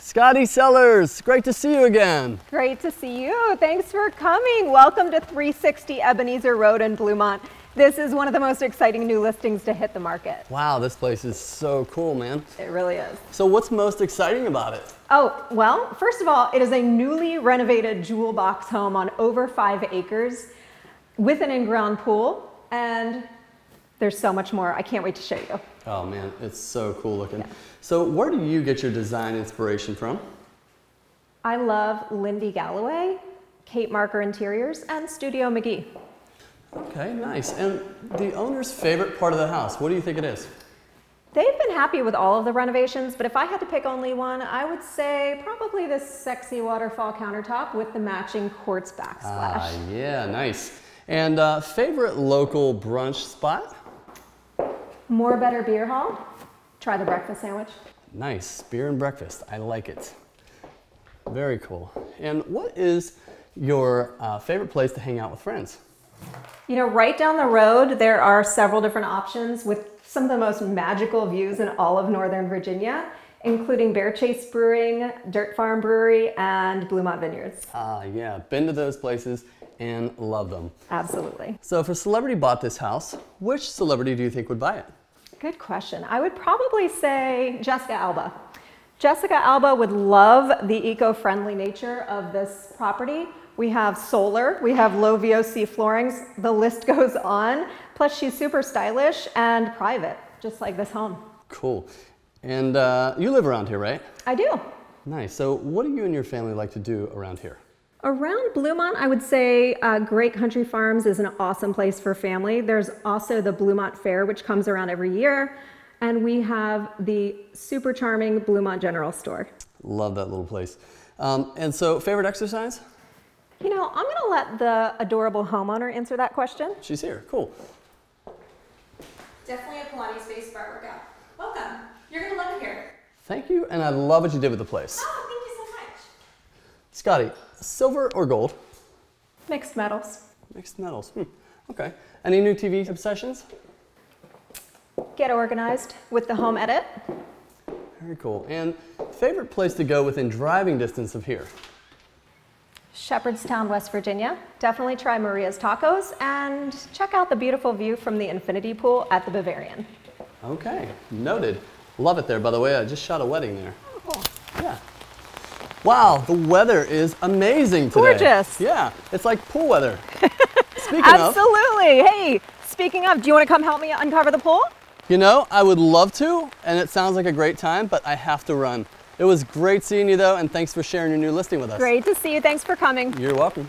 Scotti Sellers, great to see you again. Great to see you. Thanks for coming. Welcome to 360 Ebenezer Road in Bluemont. This is one of the most exciting new listings to hit the market. Wow, this place is so cool, man. It really is. So what's most exciting about it? Oh, well, first of all, it is a newly renovated jewel box home on over five acres with an in-ground pool, and there's so much more. I can't wait to show you. Oh man, it's so cool looking. Yeah. So where do you get your design inspiration from? I love Lindy Galloway, Kate Marker Interiors, and Studio McGee. Okay, nice. And the owner's favorite part of the house, what do you think it is? They've been happy with all of the renovations, but if I had to pick only one, I would say probably this sexy waterfall countertop with the matching quartz backsplash. Ah, yeah, nice. And uh, favorite local brunch spot? More Better Beer Hall. Try the breakfast sandwich. Nice, beer and breakfast. I like it. Very cool. And what is your uh, favorite place to hang out with friends? You know, right down the road, there are several different options with some of the most magical views in all of Northern Virginia, including Bear Chase Brewing, Dirt Farm Brewery, and Bluemont Vineyards. Ah, yeah, been to those places and love them. Absolutely. So if a celebrity bought this house, which celebrity do you think would buy it? Good question. I would probably say Jessica Alba. Jessica Alba would love the eco-friendly nature of this property. We have solar, we have low VOC floorings, the list goes on. Plus she's super stylish and private, just like this home. Cool. And uh, you live around here, right? I do. Nice. So what do you and your family like to do around here? Around Bluemont, I would say uh, Great Country Farms is an awesome place for family. There's also the Bluemont Fair, which comes around every year. And we have the super charming Bluemont General Store. Love that little place. Um, and so, favorite exercise? You know, I'm going to let the adorable homeowner answer that question. She's here. Cool. Definitely a Pilates based barre workout. Welcome. You're going to love it here. Thank you, and I love what you did with the place. Oh, thank you so much. Scotti, silver or gold? Mixed metals. Mixed metals. Hmm. Okay. Any new TV obsessions? Get organized with the home edit. Very cool. And favorite place to go within driving distance of here? Shepherdstown, West Virginia. Definitely try Maria's Tacos and check out the beautiful view from the infinity pool at the Bavarian. Okay, noted. Love it there, by the way. I just shot a wedding there. Oh. Yeah. Wow, the weather is amazing today. Gorgeous. Yeah, it's like pool weather. Speaking of Absolutely. Of, hey, speaking of, do you want to come help me uncover the pool? You know, I would love to, and it sounds like a great time, but I have to run. It was great seeing you though, and thanks for sharing your new listing with us. Great to see you. Thanks for coming. You're welcome.